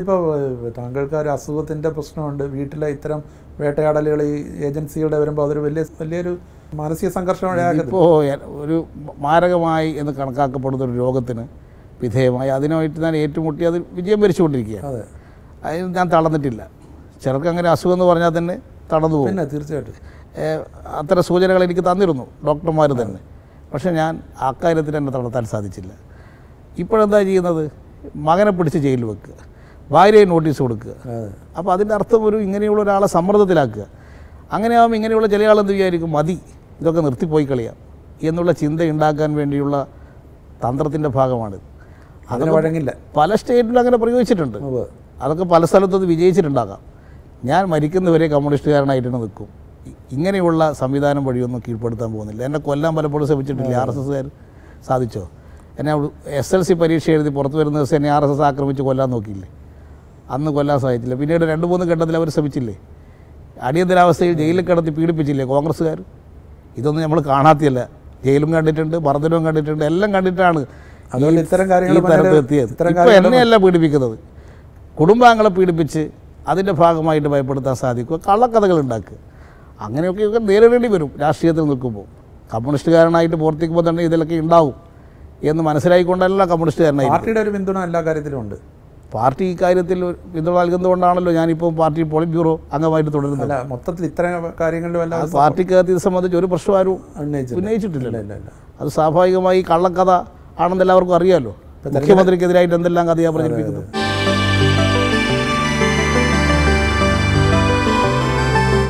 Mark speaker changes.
Speaker 1: ഇതിപ്പോൾ താങ്കൾക്ക് ഒരു അസുഖത്തിന്റെ പ്രശ്നമുണ്ട്. വീട്ടിലെ ഇത്തരം വേട്ടയാടലുകൾ ഈ ഏജൻസികളുടെ വരുമ്പോൾ അതൊരു വലിയ വലിയൊരു മാനസിക സംഘർഷം
Speaker 2: ഇപ്പോൾ ഒരു മാരകമായി എന്ന് കണക്കാക്കപ്പെടുന്ന ഒരു രോഗത്തിന് വിധേയമായി അതിനായിട്ട് ഞാൻ ഏറ്റുമുട്ടി അത് വിജയം വരിച്ചുകൊണ്ടിരിക്കുകയാണ്.
Speaker 1: അതെ.
Speaker 2: ഞാൻ തളർന്നിട്ടില്ല. ചിലർക്ക് അങ്ങനെ അസുഖം എന്ന് പറഞ്ഞാൽ തന്നെ തളർന്നു പോകും
Speaker 1: പിന്നെ തീർച്ചയായിട്ടും.
Speaker 2: അത്ര അത്തരം സൂചനകൾ എനിക്ക് തന്നിരുന്നു ഡോക്ടർമാർ തന്നെ. പക്ഷേ ഞാൻ ആ കാര്യത്തിൽ എന്നെ തളർത്താൻ സാധിച്ചില്ല. ഇപ്പോഴെന്താ ചെയ്യുന്നത്? മകനെ പിടിച്ച് ജയിലിൽ വെക്കുക. ഭാര്യയെ നോട്ടീസ് കൊടുക്കുക. അപ്പോൾ അതിന്റെ അർത്ഥം ഒരു ഇങ്ങനെയുള്ള ഒരാളെ സമ്മർദ്ദത്തിലാക്കുക. അങ്ങനെയാകുമ്പോൾ ഇങ്ങനെയുള്ള ചില ആളെന്ത് വിചാരിക്കും? മതി. ഇതൊക്കെ നിർത്തിപ്പോയി കളിയാം. എന്നുള്ള ചിന്ത ഉണ്ടാക്കാൻ വേണ്ടിയുള്ള തന്ത്രത്തിന്റെ ഭാഗമാണ്
Speaker 1: അതിന് വഴങ്ങില്ല.
Speaker 2: പല സ്റ്റേറ്റിലും അങ്ങനെ പ്രയോഗിച്ചിട്ടുണ്ട്. അതൊക്കെ പല സ്ഥലത്തും വിജയിച്ചിട്ടുണ്ടാകാം. ഞാൻ മരിക്കുന്നവരെ കമ്മ്യൂണിസ്റ്റുകാരനായിട്ട് നിൽക്കും. ഇങ്ങനെയുള്ള സംവിധാനം വഴിയൊന്നും കീഴ്പ്പെടുത്താൻ പോകുന്നില്ല. എന്നെ കൊല്ലാൻ പലപ്പോഴും ശ്രമിച്ചിട്ടില്ല? ആർ എസ് എസ്സുകാർ? സാധിച്ചോ? എന്നെ എസ് എൽ സി പരീക്ഷ എഴുതി പുറത്തു വരുന്ന ദിവസം എന്നെ ആർ എസ് എസ് ആക്രമിച്ച് കൊല്ലാൻ നോക്കിയില്ലേ? അന്ന് കൊല്ലാൻ സാധിച്ചില്ല. പിന്നീട് രണ്ട് മൂന്ന് ഘട്ടത്തിൽ അവർ ശ്രമിച്ചില്ലേ? അടിയന്തരാവസ്ഥയിൽ ജയിലിൽ കിടത്തി പീഡിപ്പിച്ചില്ലേ കോൺഗ്രസ്സുകാർ? ഇതൊന്നും നമ്മൾ കാണാത്തിയല്ല ജയിലും കണ്ടിട്ടുണ്ട് മർദ്ദനവും കണ്ടിട്ടുണ്ട് എല്ലാം കണ്ടിട്ടാണ്
Speaker 1: അതുകൊണ്ട് ഇത്തരം കാര്യങ്ങൾ തരത്തിലെത്തിയത്
Speaker 2: ഇപ്പോൾ എന്നെയല്ല പീഡിപ്പിക്കുന്നത്. കുടുംബാംഗങ്ങളെ പീഡിപ്പിച്ച് അതിന്റെ ഭാഗമായിട്ട് ഭയപ്പെടുത്താൻ സാധിക്കുക കള്ളക്കഥകൾ ഉണ്ടാക്കുക. അങ്ങനെയൊക്കെ ഒക്കെ നേരിടേണ്ടി വരും രാഷ്ട്രീയത്തിൽ നിൽക്കുമ്പോൾ. കമ്മ്യൂണിസ്റ്റുകാരനായിട്ട് പ്രവർത്തിക്കുമ്പോൾ തന്നെ ഇതിലൊക്കെ ഉണ്ടാവും എന്ന് മനസ്സിലായിക്കൊണ്ടല്ല കമ്മ്യൂണിസ്റ്റുകാരനായി
Speaker 1: പാർട്ടിയുടെ ഒരു പിന്തുണ എല്ലാ കാര്യത്തിലും ഉണ്ട്.
Speaker 2: പാർട്ടി ഇക്കാര്യത്തിൽ പിന്തുണ നൽകുന്നതുകൊണ്ടാണല്ലോ ഞാനിപ്പോൾ പാർട്ടി പോളിറ്റ് ബ്യൂറോ അംഗമായിട്ട് തുടരുന്നത്.
Speaker 1: മൊത്തത്തിൽ ഇത്തരം കാര്യങ്ങളിലും
Speaker 2: പാർട്ടിക്കകത്ത് ഇത് സംബന്ധിച്ച് ഒരു പ്രശ്നം ആരും ഉന്നയിച്ചിട്ടില്ല അത് സ്വാഭാവികമായി കള്ളക്കഥ ആണെന്ന് എല്ലാവർക്കും അറിയാമല്ലോ മുഖ്യമന്ത്രിക്കെതിരായിട്ട് എന്തെല്ലാം കഥയാണ് പ്രചരിപ്പിക്കുന്നത്.